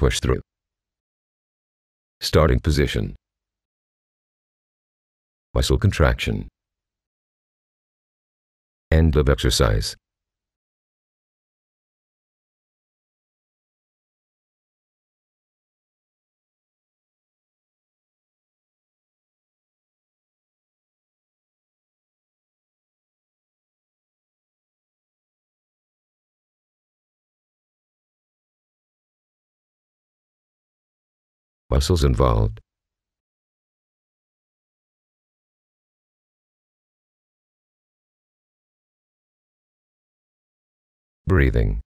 Push through. Starting position. Muscle contraction. End of exercise. Muscles involved. Breathing.